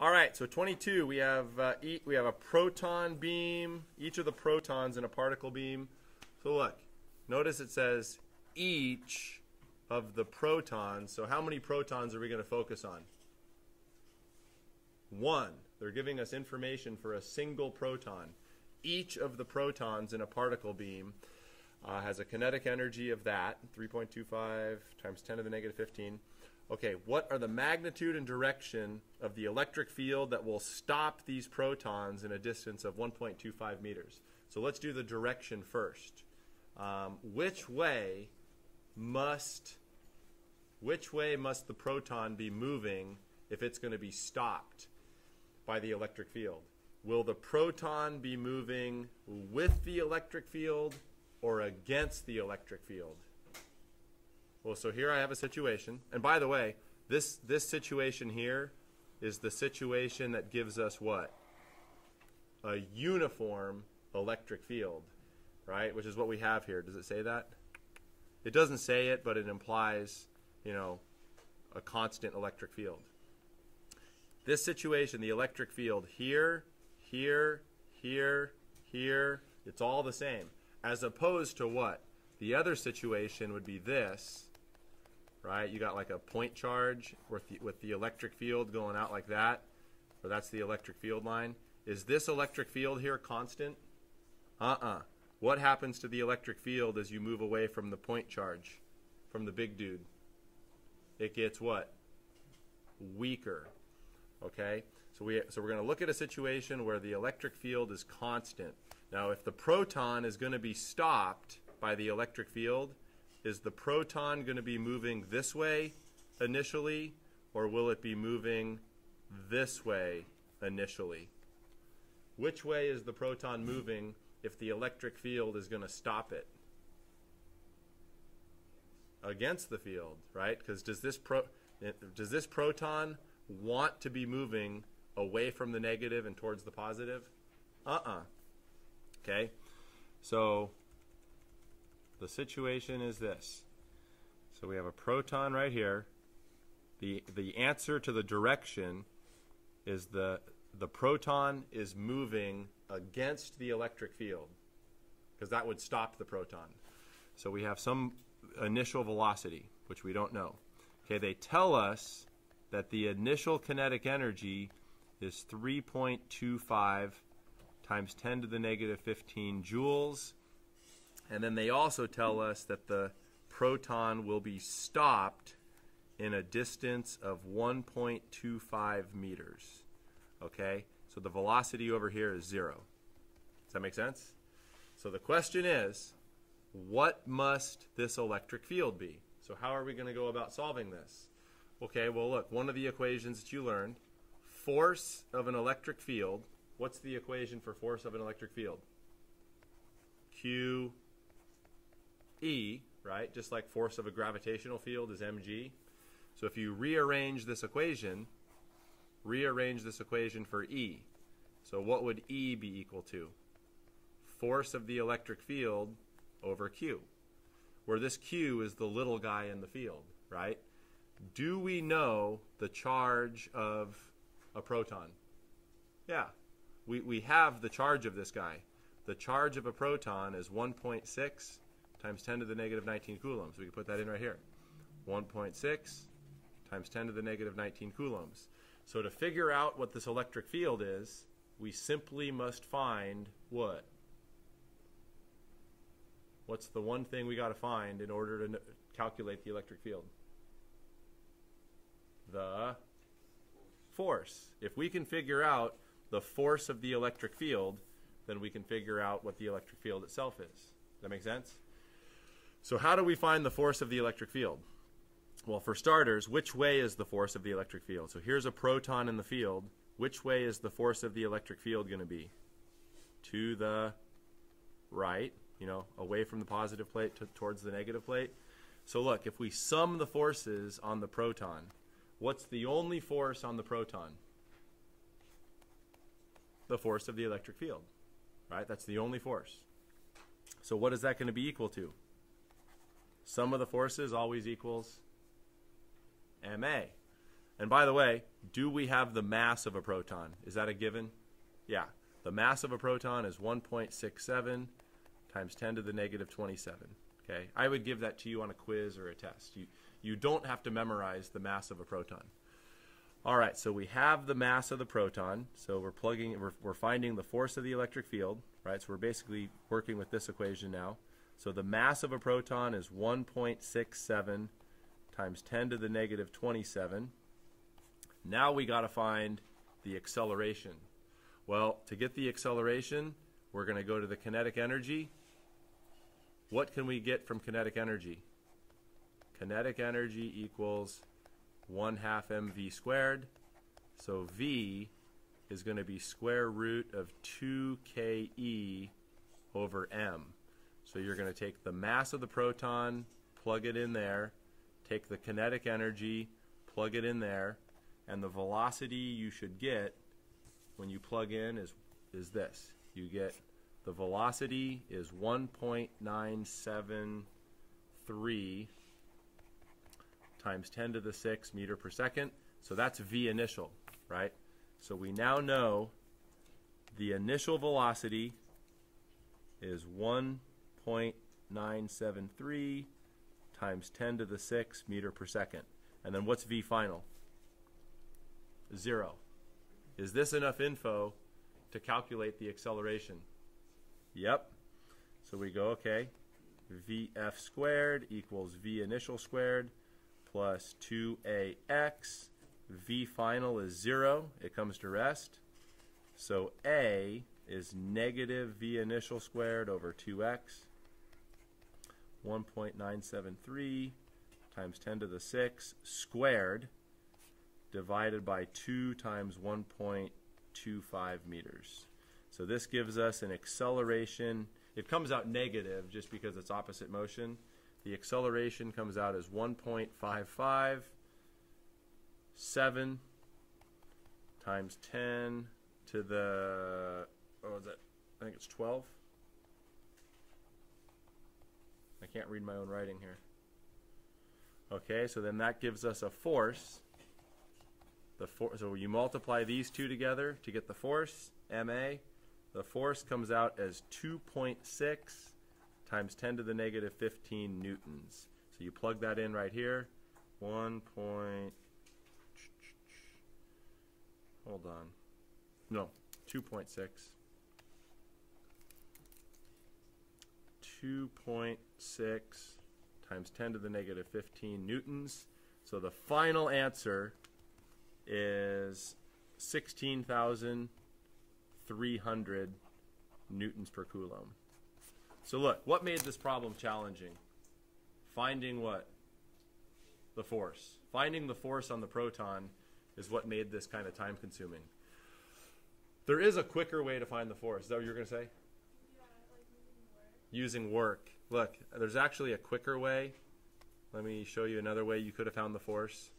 All right, so 22, we have uh, e- we have a proton beam, each of the protons in a particle beam. So look, notice it says each of the protons. So how many protons are we going to focus on? One. They're giving us information for a single proton. Each of the protons in a particle beam uh, has a kinetic energy of that, 3.25 times 10 to the negative 15. Okay, what are the magnitude and direction of the electric field that will stop these protons in a distance of 1.25 meters? So let's do the direction first. Um, which way must which way must the proton be moving if it's going to be stopped by the electric field? Will the proton be moving with the electric field or against the electric field? Well, so here I have a situation. And by the way, this, this situation here is the situation that gives us what? A uniform electric field, right? Which is what we have here. Does it say that? It doesn't say it, but it implies, you know, a constant electric field. This situation, the electric field here, here, here, here, it's all the same. As opposed to what? The other situation would be this, right? You got like a point charge with the, with the electric field going out like that, or that's the electric field line. Is this electric field here constant? Uh-uh. What happens to the electric field as you move away from the point charge, from the big dude? It gets what? Weaker. Okay? So we so we're going to look at a situation where the electric field is constant. Now, if the proton is going to be stopped by the electric field, is the proton going to be moving this way initially, or will it be moving this way initially? Which way is the proton moving if the electric field is going to stop it? Against the field, right? Because does this does this proton want to be moving away from the negative and towards the positive? Uh-uh. Okay? So the situation is this. So we have a proton right here. The, the answer to the direction is the, the proton is moving against the electric field because that would stop the proton. So we have some initial velocity, which we don't know. Okay, they tell us that the initial kinetic energy is 3.25 times 10 to the negative 15 joules and then they also tell us that the proton will be stopped in a distance of 1.25 meters. Okay? So the velocity over here is zero. Does that make sense? So the question is, what must this electric field be? So how are we going to go about solving this? Okay, well look, one of the equations that you learned, force of an electric field, what's the equation for force of an electric field? Q E, right? Just like force of a gravitational field is mg. So if you rearrange this equation, rearrange this equation for E. So what would E be equal to? Force of the electric field over Q, where this Q is the little guy in the field, right? Do we know the charge of a proton? Yeah, we, we have the charge of this guy. The charge of a proton is 1.6 times 10 to the negative 19 coulombs. We can put that in right here. 1.6 times 10 to the negative 19 coulombs. So to figure out what this electric field is, we simply must find what? What's the one thing we got to find in order to calculate the electric field? The force. If we can figure out the force of the electric field, then we can figure out what the electric field itself is. Does that make sense? So how do we find the force of the electric field? Well, for starters, which way is the force of the electric field? So here's a proton in the field. Which way is the force of the electric field going to be? To the right, you know, away from the positive plate to, towards the negative plate. So look, if we sum the forces on the proton, what's the only force on the proton? The force of the electric field, right? That's the only force. So what is that going to be equal to? Sum of the forces always equals MA. And by the way, do we have the mass of a proton? Is that a given? Yeah. The mass of a proton is 1.67 times 10 to the negative 27. Okay, I would give that to you on a quiz or a test. You, you don't have to memorize the mass of a proton. All right, so we have the mass of the proton. So we're plugging, we're, we're finding the force of the electric field, right? So we're basically working with this equation now. So the mass of a proton is 1.67 times 10 to the negative 27. Now we got to find the acceleration. Well, to get the acceleration, we're going to go to the kinetic energy. What can we get from kinetic energy? Kinetic energy equals 1 half mv squared. So v is going to be square root of 2ke over m. So you're going to take the mass of the proton, plug it in there, take the kinetic energy, plug it in there, and the velocity you should get when you plug in is, is this. You get the velocity is 1.973 times 10 to the 6 meter per second. So that's v initial, right? So we now know the initial velocity is 1.973 times 10 to the 6 meter per second. And then what's v final? Zero. Is this enough info to calculate the acceleration? Yep. So we go, okay, vf squared equals v initial squared plus 2ax. v final is 0. It comes to rest. So a is negative v initial squared over 2x. 1.973 times 10 to the 6 squared divided by 2 times 1.25 meters. So this gives us an acceleration. It comes out negative just because it's opposite motion. The acceleration comes out as 1.55 7 times 10 to the oh is that I think it's 12 I can't read my own writing here okay so then that gives us a force the for so you multiply these two together to get the force ma the force comes out as 2.6 times 10 to the negative 15 newtons. So you plug that in right here. 1 point. Hold on. No, 2.6. 2.6 times 10 to the negative 15 newtons. So the final answer is 16,300 newtons per coulomb. So look, what made this problem challenging? Finding what? The force. Finding the force on the proton is what made this kind of time consuming. There is a quicker way to find the force. Is that what you were going to say? Using work. Look, there's actually a quicker way. Let me show you another way you could have found the force.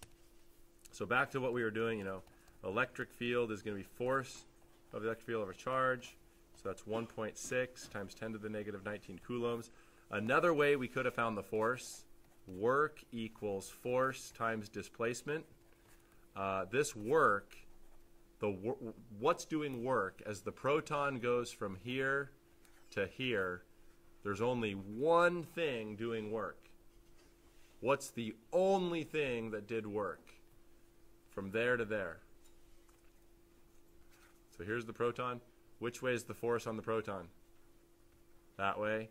So back to what we were doing, you know, electric field is going to be force of the electric field over charge. So that's 1.6 times 10 to the negative 19 coulombs. Another way we could have found the force, work equals force times displacement. Uh, this work, the wor- what's doing work as the proton goes from here to here, there's only one thing doing work. What's the only thing that did work from there to there? So here's the proton. Which way is the force on the proton? That way.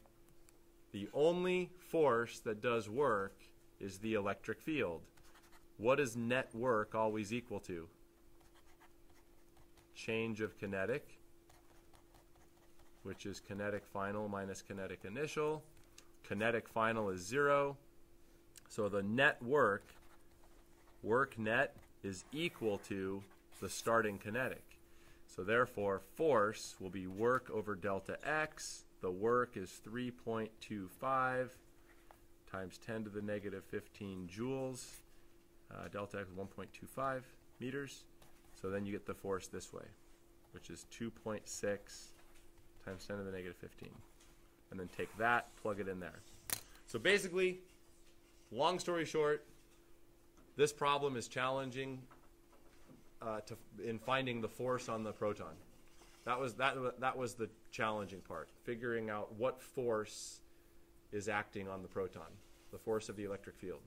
The only force that does work is the electric field. What is net work always equal to? Change of kinetic, which is kinetic final minus kinetic initial. Kinetic final is zero. So the net work, work net, is equal to the starting kinetic. So therefore, force will be work over delta x. The work is 3.25 times 10 to the negative 15 joules. Uh, delta x is 1.25 meters. So then you get the force this way, which is 2.6 times 10 to the negative 15. And then take that, plug it in there. So basically, long story short, this problem is challenging uh, to, in finding the force on the proton. That was that that was the challenging part, figuring out what force is acting on the proton, the force of the electric field.